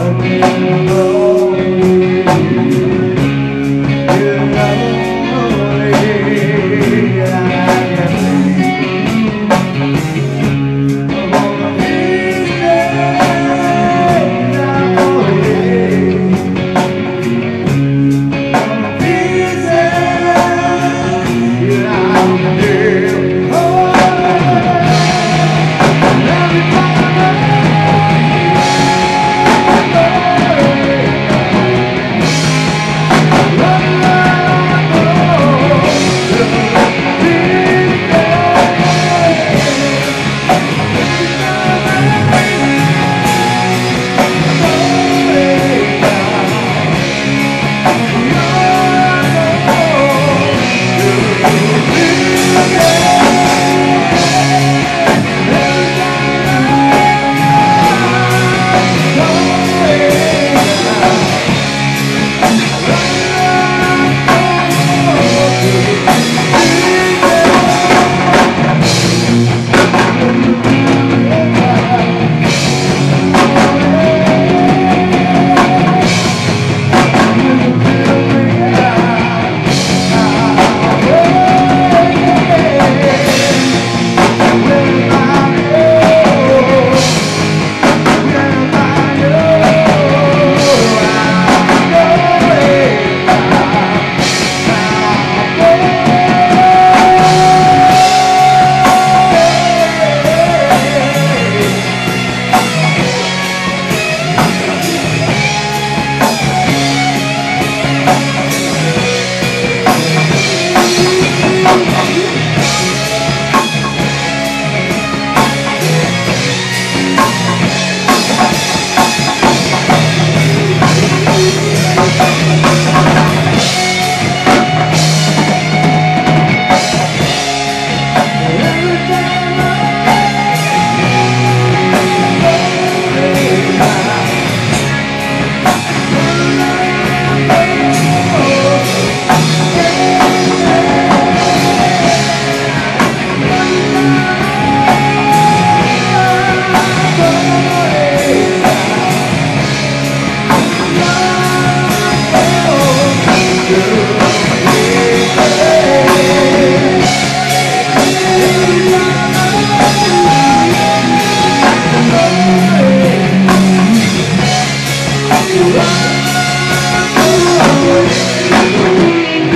amém.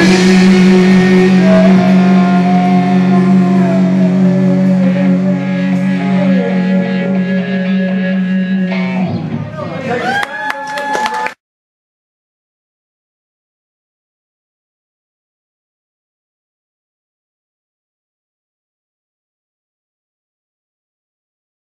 Amen.